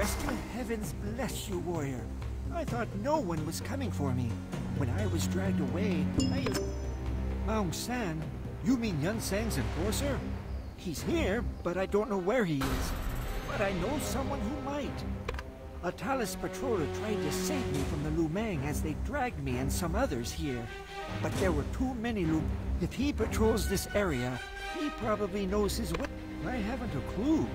Heavens bless you, warrior. I thought no one was coming for me. When I was dragged away, I... Maung San? You mean Yun Sang's enforcer? He's here, but I don't know where he is. But I know someone who might. A Talus patroller tried to save me from the Lumang as they dragged me and some others here. But there were too many Lum... If he patrols this area, he probably knows his way. I haven't a clue.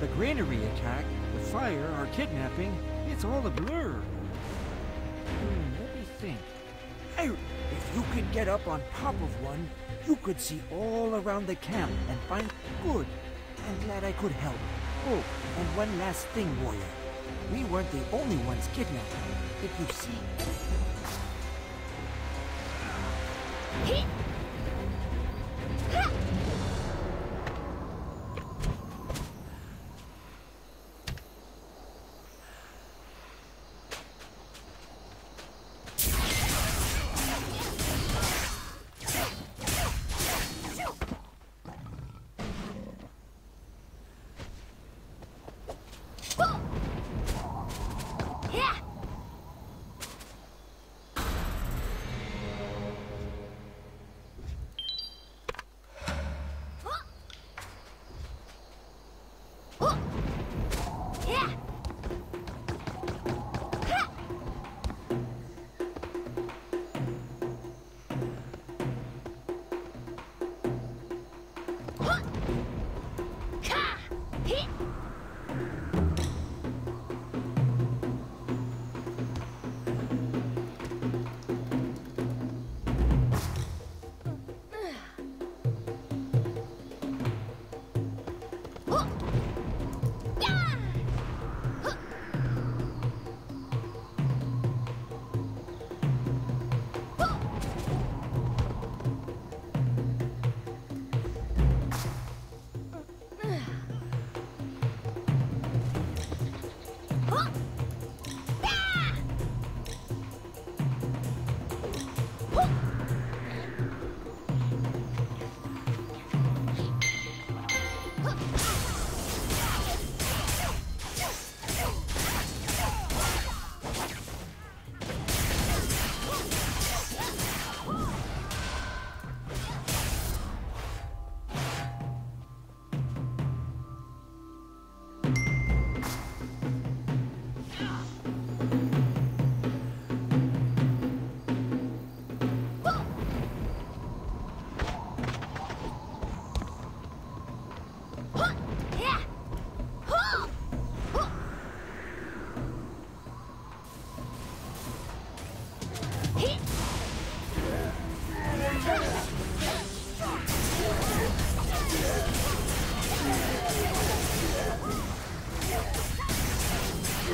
The granary attack, the fire, our kidnapping, it's all a blur. Hmm, let me think. If you could get up on top of one, you could see all around the camp and find good. I'm glad I could help. Oh, and one last thing, warrior. We weren't the only ones kidnapped. If you see... Hit!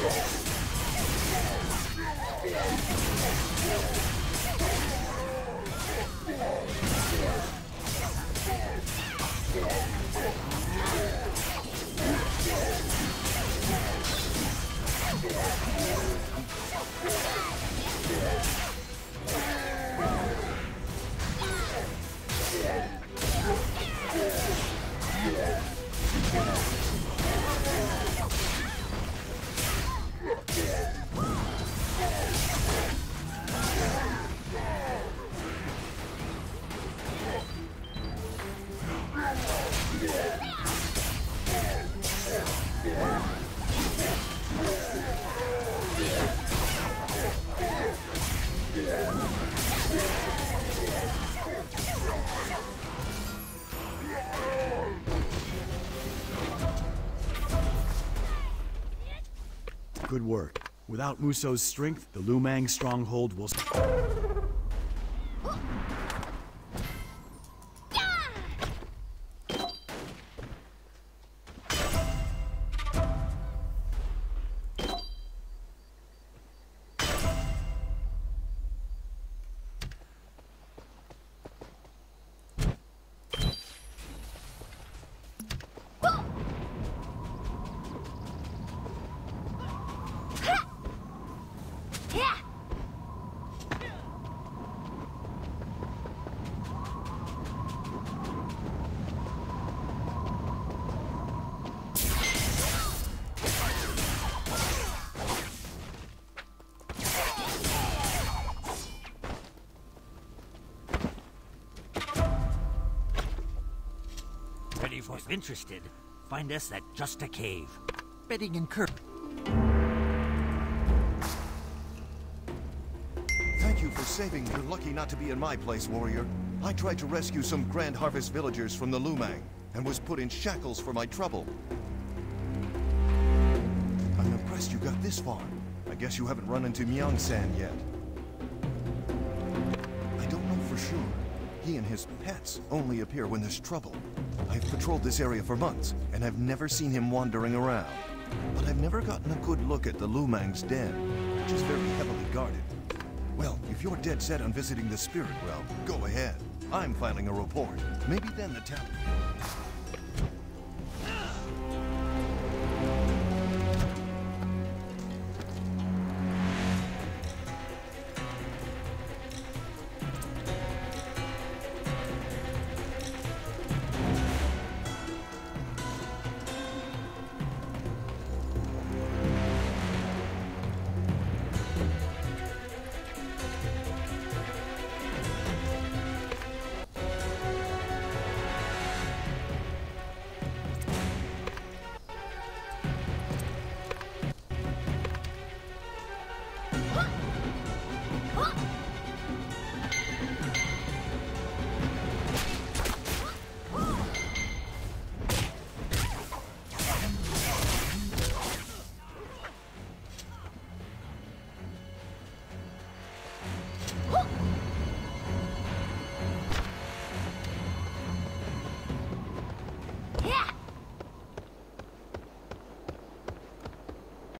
Yeah. Good work. Without Muso's strength, the Lumang stronghold will... interested, find us at Just a Cave. Betting and Kirk. Thank you for saving. You're lucky not to be in my place, warrior. I tried to rescue some Grand Harvest villagers from the Lumang, and was put in shackles for my trouble. I'm impressed you got this far. I guess you haven't run into Myang San yet. He and his pets only appear when there's trouble. I've patrolled this area for months, and I've never seen him wandering around. But I've never gotten a good look at the Lumang's den, which is very heavily guarded. Well, if you're dead set on visiting the spirit realm, go ahead. I'm filing a report. Maybe then the town...